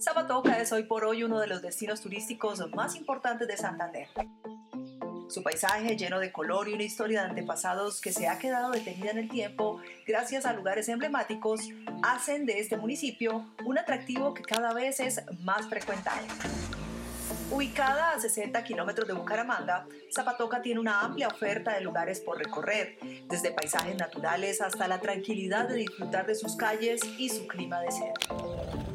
Zapatoca es hoy por hoy uno de los destinos turísticos más importantes de Santander. Su paisaje lleno de color y una historia de antepasados que se ha quedado detenida en el tiempo gracias a lugares emblemáticos hacen de este municipio un atractivo que cada vez es más frecuentado. Ubicada a 60 kilómetros de Bucaramanga, Zapatoca tiene una amplia oferta de lugares por recorrer, desde paisajes naturales hasta la tranquilidad de disfrutar de sus calles y su clima de ser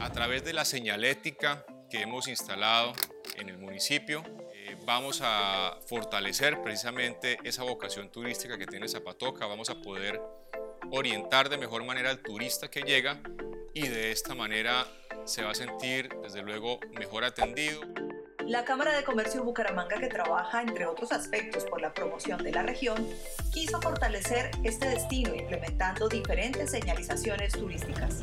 a través de la señalética que hemos instalado en el municipio, eh, vamos a fortalecer precisamente esa vocación turística que tiene Zapatoca, vamos a poder orientar de mejor manera al turista que llega y de esta manera se va a sentir desde luego mejor atendido. La Cámara de Comercio de Bucaramanga, que trabaja entre otros aspectos por la promoción de la región, quiso fortalecer este destino implementando diferentes señalizaciones turísticas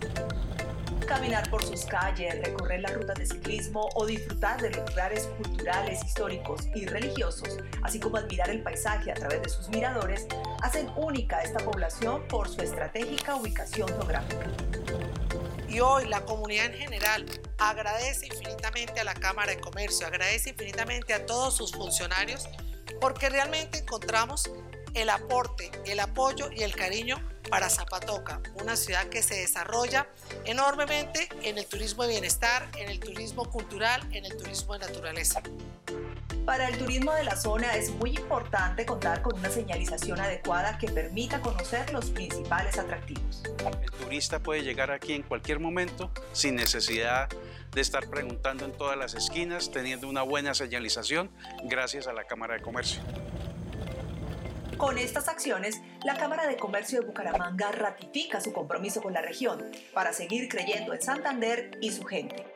caminar por sus calles, recorrer las rutas de ciclismo o disfrutar de los lugares culturales, históricos y religiosos, así como admirar el paisaje a través de sus miradores, hacen única esta población por su estratégica ubicación geográfica. Y hoy la comunidad en general agradece infinitamente a la Cámara de Comercio, agradece infinitamente a todos sus funcionarios, porque realmente encontramos el aporte, el apoyo y el cariño para Zapatoca, una ciudad que se desarrolla enormemente en el turismo de bienestar, en el turismo cultural, en el turismo de naturaleza. Para el turismo de la zona es muy importante contar con una señalización adecuada que permita conocer los principales atractivos. El turista puede llegar aquí en cualquier momento sin necesidad de estar preguntando en todas las esquinas, teniendo una buena señalización gracias a la Cámara de Comercio. Con estas acciones, la Cámara de Comercio de Bucaramanga ratifica su compromiso con la región para seguir creyendo en Santander y su gente.